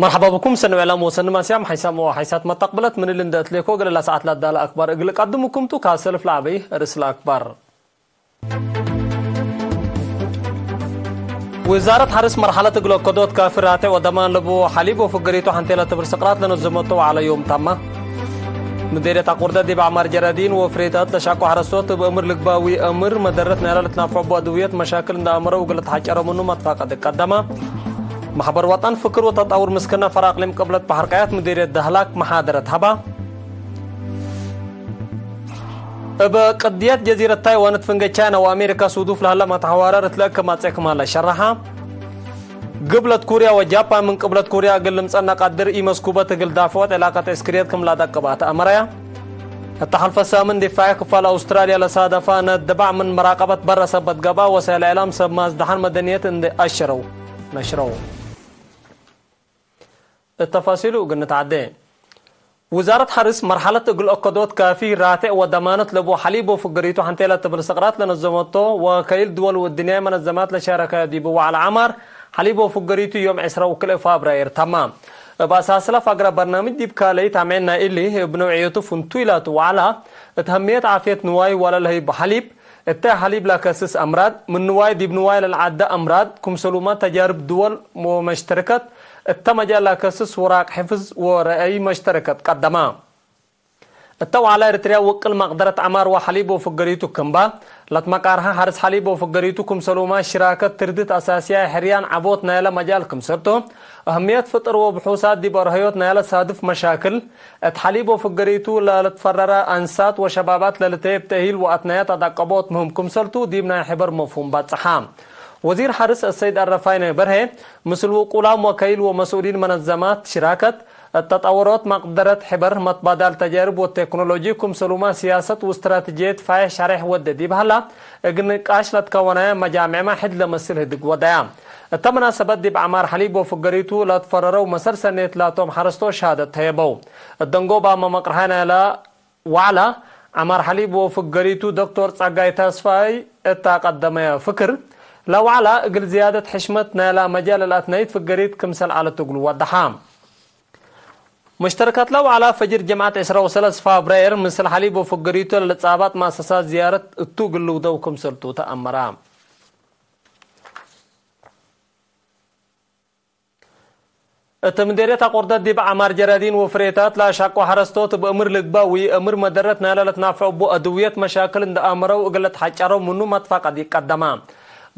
مرحبا بكم سنو إعلام وسن ماسيام حيسام وحيسات ما تقبلت. من اللي ندأت لكو قال لا ساعات لا أكبر. أقل قدمكم تو كاسلف لعبي رسل اكبر وزارة حرس مرحلة قلو قدوت كافرات ودمان لبو حليب وفقريتو حنتيلة تبر سقرات لنزمتو على يوم تامة مديرية قردة دي بعمر جرادين وفريتات لشاكو حرسوت بأمر لقباوي أمر. مدرت نيرالة نافع بوادوية مشاكل دا وقلت حجر منو متفاقة قدمة محبر وطن فكر وتطور فراق لم قبلت بحركات مديرية دهلاك محاضرة هبا بقضيات جزيرة تايوان تفنجتشانا وأمريكا سودوف لهلا ما تحوارت لك ما تسكما لا شرحها قبلت كوريا وجابان من قبلت كوريا قل مصنع قدر إي مسكوبة قل دافوت علاقة اسكريات كم لا دقبات أمريا التحالف السامن دفاع كفال أستراليا لصادفة ندبع من مراقبة برا سبت قبا وسائل الإعلام سب مازدحان مدنية اند أشروا نشروا التفاصيل وقلنا تعدين وزارة حرس مرحلة أقل اقدوت كافي راتع ودمانة لبو حليب وفقريتو حنتيلة تبلسقرات لنظمتو وكيل دول والدنيا منظمات لشاركة ديبو وعلى عمر حليب وفقريتو يوم عسرة وكل فابراير. تمام. بأساسلا فقرة برنامج ديب كالي تعملنا إلي بنوعيته فنتويلات وعلى تهمية عافية نواي ولا لهي بحليب التا حليب لا كاسس أمراض. من نواي ديب نواي للعدة أمراض. كم سلومات تجارب دول مشتركات التمجال كسس وراق حفظ ورأي مشتركة قدما التو على إرتريا وقل مقدرة عمار وحليب وفقريتو كمبا لتمقارها حرس حليب وفقريتو كم سلوما شراكة تردت أساسية حريان عبوت نايلة مجال كم سرتو أهمية فطر وبحوثات دي برهيوت نايلة صادف مشاكل اتحليب وفقريتو للتفرر أنسات وشبابات للتيب تهيل وأتنايات أدقبوت مهم كم سرتو ديبنا حبر مفهوم باتسحام وزير حرس السيد الرفايني برهي مثل وقلام وكيل ومسؤولين منظمات شراكة التطورات مقدرة حبر متبادل تجارب والتكنولوجي كم سلوما سياسة واستراتيجية فاي شرح وددي بهلا اقن قاش لتكونا مجامع ما حد لمسل هدق ودايا. التمناسبات دي بعمار حليب وفقريتو لا مسر سنة لا توم حرستو شهادة هيبو الدنقو باما مقرحانا لا وعلى عمار حليب وفقريتو دكتور تساقاي تاسفاي التقدم فكر. لو على قل زيادة حشمتنا لا مجال الأثنيت في كمسل على تقلو والدحام. مشتركات لو على فجر جماعة إسراء وسلس فابرير مثل حليب وفقريتو للتصابات مؤسسات زيارة التوغلو دو كمسل تو تأمرام. التمديرية قردت دي بعمار جرادين وفريتات لا شاك وحرستوت بأمر لقباوي أمر مدرت نالت نافع بو أدوية مشاكل دا أمرو وقلت حجارو منو متفاق دي قدمان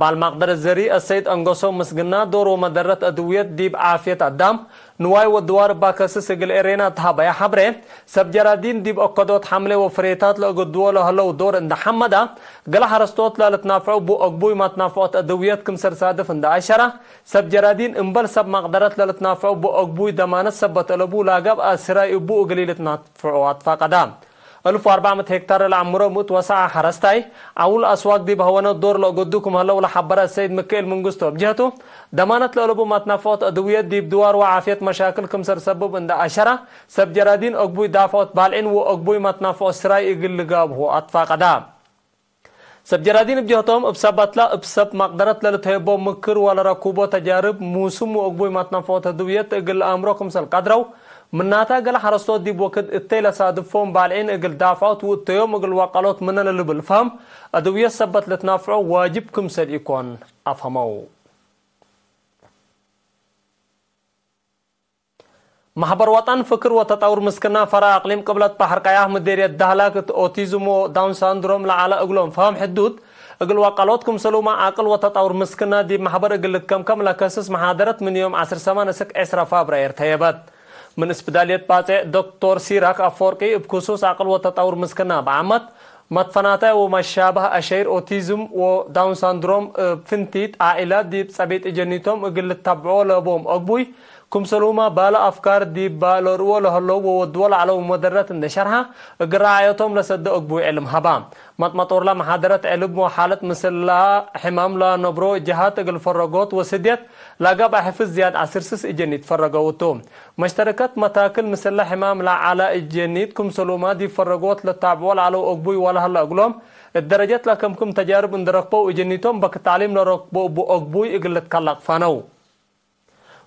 بالمقدر الزري السيد أنغوسو مسجنا دور ومدرت أدوية ديب عافية الدم نواي ودوار باكس سجل إرينا تهابا يا حبري سبجرادين ديب أقدوت حملة وفريتات لأقدوا له هلو دور عند حمدا قال حرستوت لا لتنافعوا بو أقبوي ما تنافعوا أدويات كم سر سادف عند عشرة. سبجرادين امبل سب مقدرت لا لتنافعوا بو أقبوي دمانة سبت ألبو لاقب أسراء بو قليل تنافعوا أطفاق دام 1400 هكتار العمرو متوسعة حرستاي أول أسواق دي بهوانا الدور لو قدوكم هلا ولا حبرة السيد مكيل منقستو بجهته دمانة لولبو متنافوت أدوية دي بدوار وعافية مشاكل سر سبب عند عشرة سب جرادين أقبوي دافوت بالعين وأقبوي متنافوت سراي إقل قاب هو أطفاق دام سبجرادين بجهتهم بسبت لا بسب مقدرة للتهيبو مكر ولا ركوبو تجارب موسم وأقبوي متنافوت أدوية إقل أمرو سل قدرو مناتا قال حرصوت دي بوكد التيلا صادفون بالعين أقل دافعوت والتيوم أقل وقالوت مننا اللي بالفهم ادوية سبت لتنافعوا واجبكم سل يكون افهموا محبر وطن فكر وتطور مسكنا فرا اقليم قبلت بحر قياه مديرية دهلاك اوتيزم وداون ساندروم لعلى اقلهم فهم حدود. أقل وقالوتكم سلوما عقل وتطور مسكنا دي محبر أقل كم كم لكسس محاضرة من يوم عصر سمان ምንስፒዳሌት ጳጼ ዶክተር ሲራክ አፈወርቂ እብኩሱስ አቅልወ ተጣውር ምስክና በዓመት መትፈናታይ ወመሻባህ አሸይር ኦቲዝም ወዳውን ሳንድሮም ፍንቲ ጣኢላት ዲብ ጸቤጥ ጀኒቶም እግል ልታብዖ ለቦም አግቡይ بسبيت إجنيتهم أقل تبعو لبوم أقبوي كم سلوما بالا أفكار دي بالورو لهلو ودول على مدرات النشرها قراعيتهم لسد أقبو علم هبام. مطمطور لا محاضرة علم وحالة مثل لا حمام لا نبرو جهات الفرقوت وسديت لا قبع حفظ زياد عسرسس إجنيت فرقوتهم مشتركات متاكل مثل لا حمام لا على إجنيت. كم سلوما دي فرقوت للتعبول على أقبوي ولا هلا أقلهم الدرجات لكم كم تجارب اندرقبو إجنيتهم بك تعليم لرقبو بو أقبوي إقلت كلاق فانو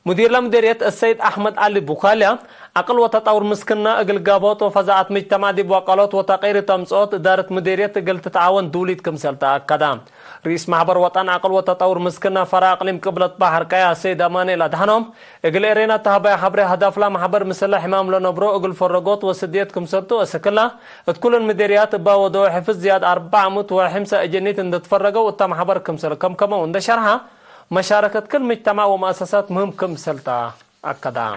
مدير لمديرية السيد أحمد علي بوكاليا أقل وتطور مسكنا أقل قابوت وفزاعة مجتمع دي بوقالات وتقير تمسوت إدارة مديرية أقل تتعاون دوليت كمسل تأكدا رئيس محبر وطن أقل وتطور مسكنا فرا أقليم قبلة بحر كايا سيد أماني لدهنهم أقل إرينا تهبا حبر هدف لا محبر مسلا حمام لنبرو أقل فرقوت وسديت كمسلتو أسكلا. تكل المديريات با ودو حفظ زياد أربع مت وحمسة أجنيت اند تفرقوا وطا حبر كمسل كم كما وند شرحها مشاركة كل مجتمع ومؤسسات مهم كمسلتا أكدا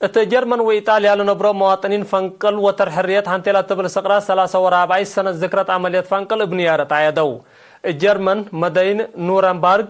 እቲ ጀርመን ወኢጣልያ ዝነብሮ መዋጥኒን ፈንቅል ወተር ሕርየት ሃንቴላ ትብል ስቕራ 34 ሰነት ዝክረት ዓመልየት ፈንቅል እብንያረ ጣየደው ጀርመን መደይን ኑረንባርግ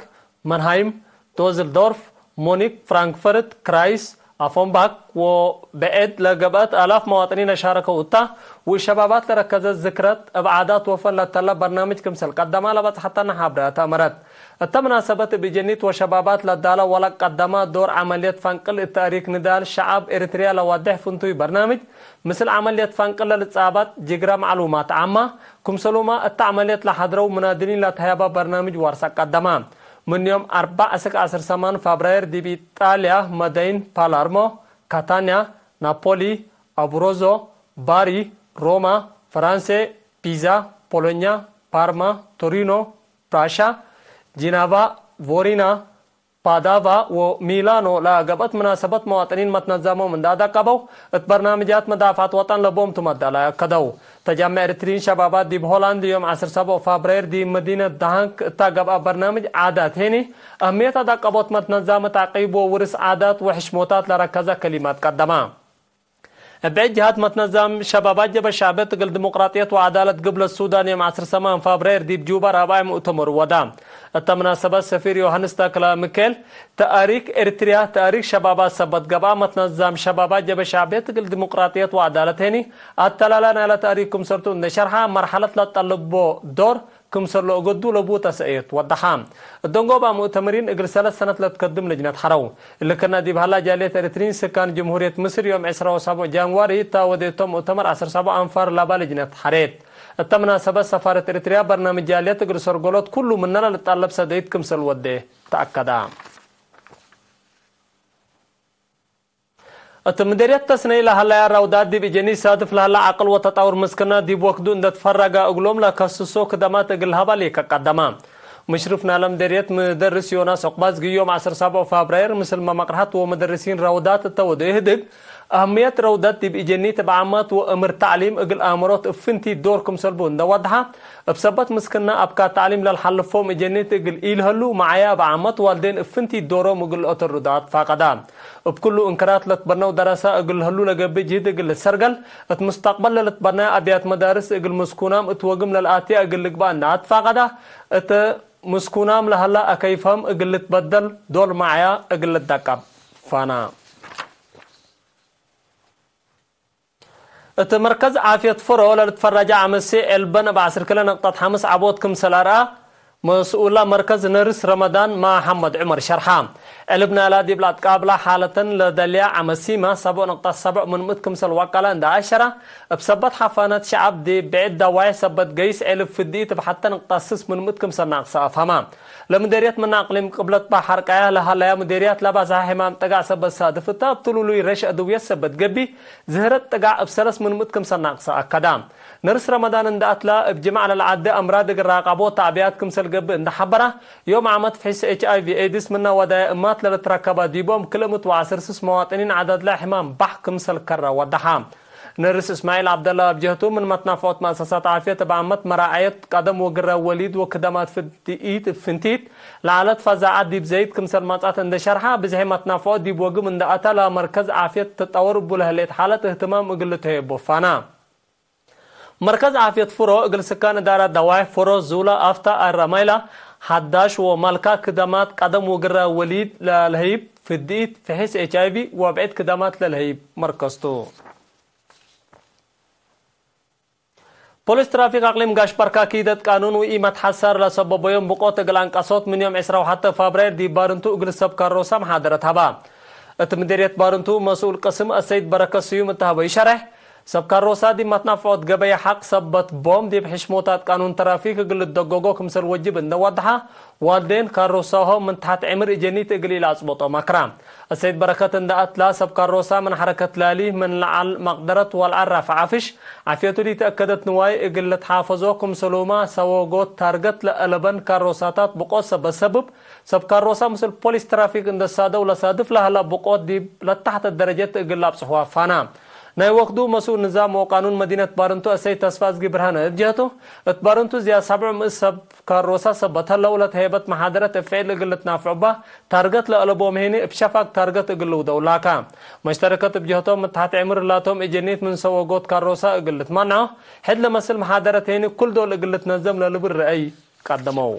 መንሃይም ዶዝልዶርፍ ሙኒክ ፍራንክፈርት ክራይስ أفونباك وبعد لقبات آلاف مواطنين شاركوا وتا والشبابات لركزت ذكرت أبعادات وفن لتلا برنامج كمسل قدما لبس حتى نحابرة تامرت التمناسبة بجنيت وشبابات لدالة ولا قدما دور عملية فنقل التاريخ ندال شعب إريتريا لوضح فنتوي برنامج. مثل عملية فنقل للإصابات جغرا معلومات. عامة كمسلوما التعملية لحضروا منادلين لتهيابا برنامج ورسا قدما من يوم 4 اسك 10 سمان فبراير دي بإيطاليا مدين بالارمو كاتانيا نابولي أبروزو باري روما فرنسا بيزا بولونيا بارما تورينو براشا جنيفا فورينا بادافا وميلانو لا قبت مناسبة مواطنين متنظموا من دادا قبو ات برنامجات مدافعات وطن لبوم تمدلا كدو تجمع ارترين شبابات دي بهولند يوم 10 فبراير دي مدينة دهانك تاقبا برنامج عادات هيني أهمية دا قبوت متنظمة تعقيب وورس عادات وحشموتات لركزة كلمات قدما بعد جهات متنظم شبابات جب الشعبية الديمقراطية وعدالة قبل السودان يوم 10 سمان فبراير دي بجوبا رابع مؤتمر ودام. التمناسبة سفير يوهانس تاكلا ميكيل. تاريخ إريتريا تاريخ شبابات سبت قبا. متنظم شبابات جب شعبية الديمقراطية وعدالة هني. التلالان على تاريخكم سرتون نشرها مرحلة لا تطلبوا دور. كم سر لو قدو لبو تسعيت وضحام. الدنقو با مؤتمرين أقل ثلاث سنة لتقدم لجنة حرو اللي كنا دي بهلا جالية اريترين سكان جمهورية مصر يوم عسرة وسابو جانواري تا وديتو مؤتمر عسر سابو انفار لابا لجنة حريت. التمناسبة سفارة اريتريا برنامج جالية أقل سرقولات كله مننا لتطلب سديت كم سر ودي تأكدا. التمدريات تسني لها لا رودات دي بجني لها عقل وتطور مسكنا دي بوقدو اند تفرغا أغلوم لا كسسو خدمات اغلها لك قدما. مشرف نالم دريت مدرس يوناس عقباز يوم 10 7 فبراير مثل ما مقرحات ومدرسين رودات التودي هدق. أهمية روضات تب إجني تبعمات وأمر تعليم أقل آمرات فنتي دوركم سلبون. ده وضحها بسبت مسكنا أبقى تعليم للحل فوم إجني تقل إلهلو معايا بعمات والدين فنتي دورهم أقل أتر رودات فاقدا. بكل إنكارات لتبنوا دراسة أقل هلو لقب جهد أقل السرقل المستقبل لتبنى أبيات مدارس أقل مسكونام إتوقم للآتي أقل لقبان نات فاقدا. إت مسكونام لهلا أكيفهم أقل تبدل دول معايا أقل الدقاب فانا. እቲ መርከዝ ዓፍየት ፍሮ ለልትፈረጃ ኣመሴ ኤልበነ ብዓስር ክለ ነቕጣት ሓምስ ዓቦት ክምሰላርኣ مسؤولة مركز نرس رمضان مع محمد عمر شرحام. علبنا لا دي بلاد قابلة حالة لدليا عمسيمة سبع نقطة سبع من متكم سل وقالة عند عشرة بسبت حفانات شعب دي بعد دواعي سبت قيس علب في الدي بحتى نقطة سس من متكم سل ناقصة أفهمام لمديريات من أقليم قبلت بحر كايا لها لا مديريات لبا حمام تقع سبت صادف تاب طلولو يرش أدوية سبت قبي. زهرت تقع بسلس من متكم سل ناقصة أكدام نرس رمضان عند أتلا بجمع العادة أمراض الراقبو تعبياتكم سل في اتش اي في ايدس منا ودا إمات للتركبة ديبوم كلمة وعسر سس مواطنين عدد لا حمام بحكم سل كرة ودحام. نرس إسماعيل عبد الله بجهته من متنافوت مؤسسات عافية تبع مت مراعية قدم وقرا وليد وكدمات فنتيت فنتيت. لعلت فزاعات ديب زيد كمسل مطعت عند شرحة. بزي متنافوت ديب وقم عند اتلا مركز عافية تطور بلهليت حالة اهتمام بوفانا. مركز عافية فرو أقل سكان دارا دواي فرو زولا آفتا الرميلة حداش ومالكا كدمات قدم وقرا وليد للهيب في الديت في حيث اتش اي في وابعد كدمات للهيب مركزتو بوليس ترافيك اقليم غاش بركا كيدت قانون وإيمت حسار لسبب يوم بقوت اقلان قصوت من يوم 20 حتى فبراير دي بارنتو أقل سب كاروسا محاضرة هبا. اتمديريت بارنتو مسؤول قسم السيد بركة سيوم التهبي شرح سب سبكاروسا دي متنا فوت جباي حق سبت بوم دي بحشموتات قانون ترافيك قل الدقوقو كمسل وجب نوضحة والدين كاروساهم من تحت عمر إجنيت إقلي لأصبطو مكرام السيد بركة اندأت لا سبكاروسا من حركة لالي من لعل مقدرة والعرف عفش عفيتو دي تأكدت نواي إقل تحافظو كمسلوما سووغوت تارجت لألبن كاروساتات بقوصة بسبب سبكاروسا مسل بوليس ترافيك اند سادو لسادف لها لبقوت دي لتحت الدرجات إقل لابصحوا فانا ናይ ወቅዱ መስኡ ንዛም ወቃኑን መዲነት ባርንቱ እሰይ ተስፋ ዝጊ ብርሃነ እጅህቱ እት ባርንቱ እዚያ ሳብዕ ምእስ ሰብ ካሮሳ ሰበት ለውለት ሄበት መሓደረት እፍዒል እግልት ናፍዑባ ታርገት ለእለቦ መሄኒ እብሸፋቅ ታርገት እግልው ደውላካ መሽተረከት እብጅህቶም ምትሓት ዕምር ላቶም እጀኒት ምን ሰወጎት ካሮሳ እግልት ማንዖ ሕድ ለመስል መሓደረት ሄኒ ኩል ዶል እግልት ነዘም ለልብር ረአይ ቀደመው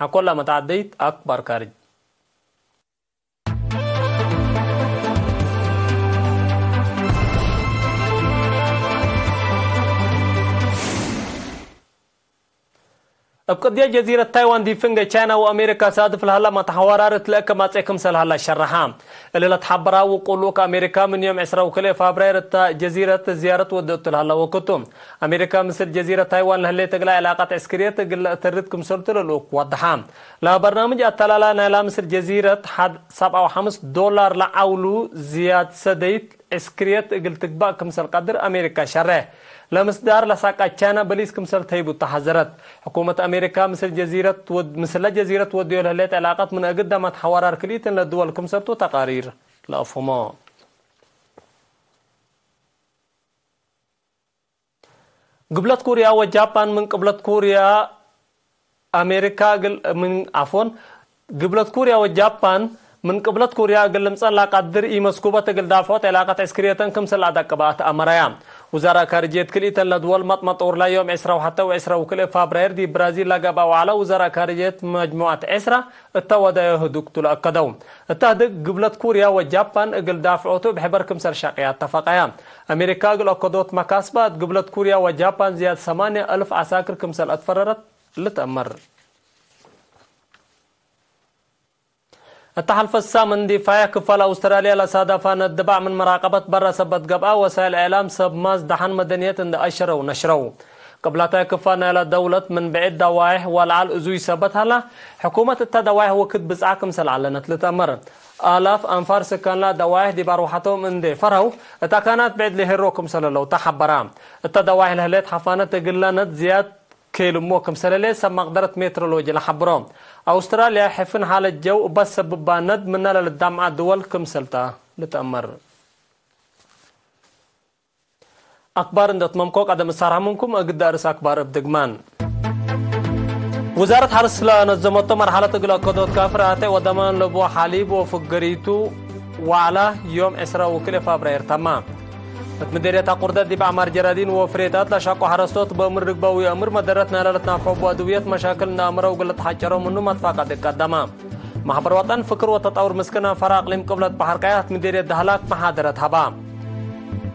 አኮላ መታዓደይት አክባር ካርጅ بقضية جزيرة تايوان دي فنجة تشاينا وأمريكا صادف لها ما تحورارت لك ما تيكم سلها لا شرحام اللي تحبرا وقولوك أمريكا من يوم عسرة وكلي فبراير جزيرة زيارة ودت لها وكتم. أمريكا مثل جزيرة تايوان اللي تقلع علاقات عسكرية تقل تردكم سلطة للوك وضحام لا برنامج أتلالا نالا مثل جزيرة حد سبعة وخمس دولار لعولو زياد سديت. عسكرية تقل تقبع كمسل قدر أمريكا شره لمصدار لساقا تشانا بليس كمسل تيبو تحذرت حكومة أمريكا مثل جزيرة ود مثل جزيرة وديو لهليت علاقات من أقدمت حوار كليت للدول كمسلتو تقارير لأفهمه قبلت كوريا وجابان من قبلت كوريا أمريكا من عفوا. قبلت كوريا وجابان من قبلت كوريا قلم صلا قدر إي مسكوبة قل دافعت علاقة عسكرية كم سلا دقبات أمريا وزارة خارجية كليتا لدول مطمط أورلا يوم عسرة وحتى وعسرة وكل فبراير دي برازيل لقبا وعلى وزارة خارجية مجموعة عسرة التودا يهدوك تلأكدو التهدق قبلت كوريا وجابان قل دافعوتو بحبر كمسر شاقيا اتفاقيا أمريكا قل أكدوت مكاسبات قبلت كوريا وجابان زياد ثمانية ألف عساكر كمسر أتفررت لتأمر. التحالف السامن دفاع كفالة أستراليا لصادفة الدبع من مراقبة برا سبت قبعة وسائل إعلام سب ماز دحن مدنية عند أشرة ونشروا قبلتا كفانا إلى دولة من بعيد دوائح والعال أزوي سبت هلا. حكومة التدوائح وكت بزعكم سلعلنت لتأمر. آلاف أنفار سكان لا دوائح دي باروحتهم من دي فرهو إتا كانت بعد لهروكم سلالو تحبرام التدوائح الهليت حفانة تقلنت زياد كيلو موكم سلالي سب مقدرة مترولوجي لحبرام Avusтралия хефин ҳала ҷав ба сабаба надминала ли дам адувал кымсалта ли таъмар акбар индатмамкок адами сарҳамункум агид дарис акбар ибдигман وزارت حرس لنظمته مرحلة قلقدوت كافرات ودمان لبو حليب وفقريتو وعلى يوم إسراء وكل فبراير تمام مديرية قردة دفاع مار جرادين وفريتات لشاقو حرستوت بأمر رقباوي أمر مدرت نالتنا فوق أدوية مشاكل نامرة وقلت حاجرة منو متفاقة دقدما محبر وطن فكر وتطور مسكنا فراق لم قبلت بحركات مديرية دهلاك محاضرة هبا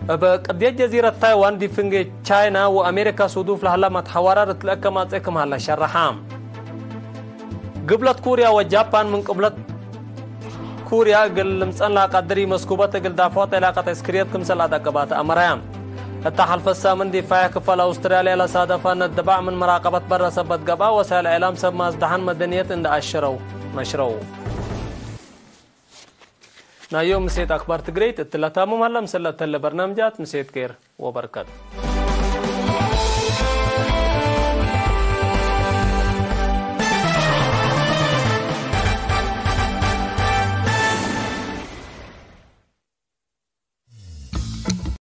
بقضية جزيرة تايوان دي فنجي تشاينا وأمريكا صدوف لهلا متحورات لأكما تكم هلا شرحام قبلت كوريا وجابان من قبلت كوريا قل لمسان لا قدري مسكوبة قل دافوت علاقة إسكريت كم سلا دقبات أمريام التحالف السامن دفاع كفال أستراليا لصادفة أن الدبع من مراقبة برا سبت قبا وسائل إعلام سب مازدحان مدنية عند أشرو. نشرو نايوم مسيت أخبار تقريت. التلاتامو مهلا مسلة البرنامجات مسيت كير. وبركاته